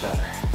better.